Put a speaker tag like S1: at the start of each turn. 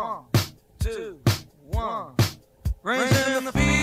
S1: One, two, one. Raising in the field.